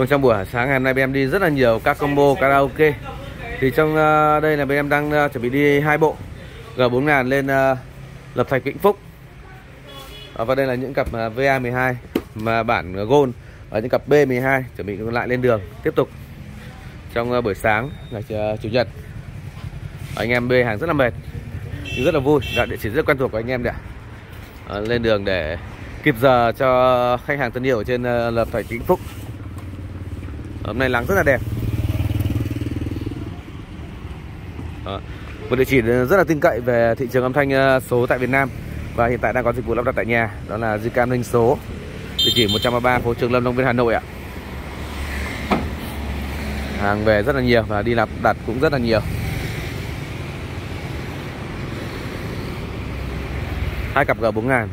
Vâng, trong buổi sáng ngày hôm nay bên em đi rất là nhiều các combo karaoke. Thì trong uh, đây là bên em đang uh, chuẩn bị đi hai bộ. G4 ngàn lên uh, Lập Thạch Vĩnh Phúc. Uh, Và đây là những cặp uh, VA12 mà bản uh, Gold Và những cặp B12 chuẩn bị lại lên đường. Tiếp tục. Trong uh, buổi sáng ngày uh, Chủ nhật Anh em B hàng rất là mệt Nhưng rất là vui, Đã, địa chỉ rất quen thuộc của anh em đấy uh, Lên đường để kịp giờ cho khách hàng thân yêu ở trên uh, Lập Thạch Vĩnh Phúc hôm nay nắng rất là đẹp. Đó. một địa chỉ rất là tin cậy về thị trường âm thanh ờ, số tại Việt Nam. Và hiện tại đang có dịch vụ lắp đặt tại nhà, đó là Zcam Linh số. Địa chỉ 133 phố Trường Lâm, Long Biên, Hà Nội ạ. Hàng về rất là nhiều và đi lắp đặt cũng rất là nhiều. Hai cặp G4 ngàn.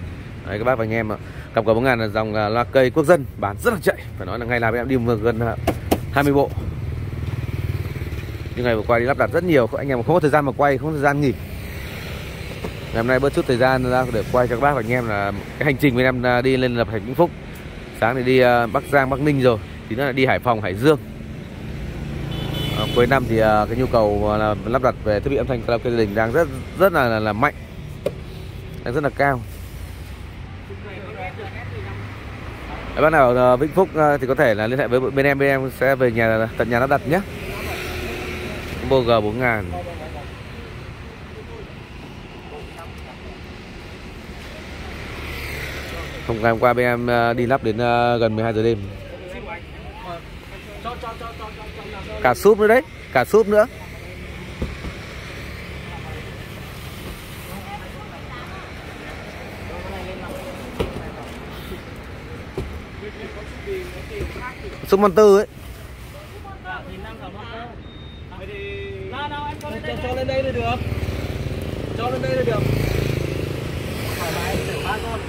Đấy, các bác và anh em ạ. Cặp G4 ngàn là dòng à, loa cây quốc dân bán rất là chạy. Phải nói là ngày nào em đi gần à, 20 bộ. Nhưng ngày vừa qua đi lắp đặt rất nhiều anh em không có thời gian mà quay không có thời gian nghỉ. Ngày hôm nay bớt chút thời gian ra để quay cho các bác và anh em là cái hành trình bên em à, đi lên lập thành vĩnh phúc. Sáng thì đi bắc giang bắc ninh rồi thì nó là đi hải phòng hải dương. À, cuối năm thì à, cái nhu cầu là lắp đặt về thiết bị âm thanh karaoke gia đình đang rất rất là, là, là mạnh đang rất là cao. Đấy, bác nào ở Vĩnh Phúc ờ, thì có thể là liên hệ với bên em bên em sẽ về nhà ờ, tận nhà lắp đặt nhé. Combo G 4000. Hôm ngày hôm qua bên em đi lắp đến gần 12 giờ đêm. Cả súp nữa đấy, cả súp nữa. Súng Mon Tư ấy. Cho lên đây là được. Cho lên đây là được. Thoải mái để ba con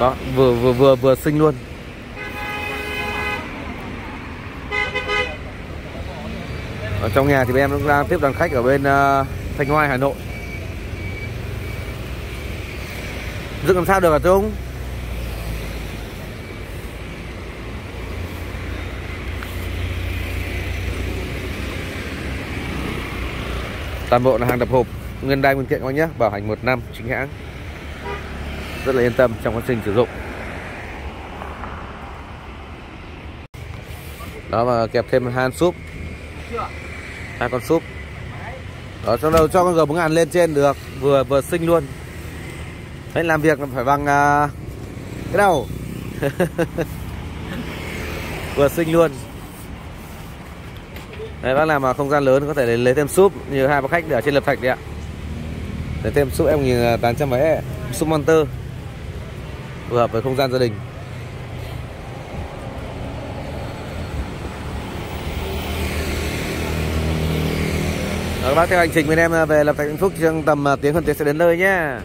đó vừa vừa vừa vừa sinh luôn. Ở trong nhà thì bên em cũng đang tiếp đoàn khách ở bên uh, Thanh Hoài Hà Nội dựng làm sao được hả Trung toàn bộ là hàng đập hộp, nguyên đai, nguyên kiện các bác nhé, bảo hành một năm, chính hãng. Rất là yên tâm trong quá trình sử dụng. Đó, mà kẹp thêm hàn súp. Hai con súp. Đó trong đầu cho con g bốn ngàn lên trên, được. Vừa vừa sinh luôn. Đấy, làm việc phải bằng uh, cái đầu. Vừa sinh luôn. Đấy bác làm mà không gian lớn có thể lấy, lấy thêm súp như hai bác khách ở trên lập thạch đấy ạ. Lấy thêm súp em nghìn tám trăm mấy súp monster. Phù hợp với không gian gia đình. Đó, các bác theo hành trình bên em về lập thạch hạnh phúc trong tầm à, tiếng hơn tiếng sẽ đến nơi nhé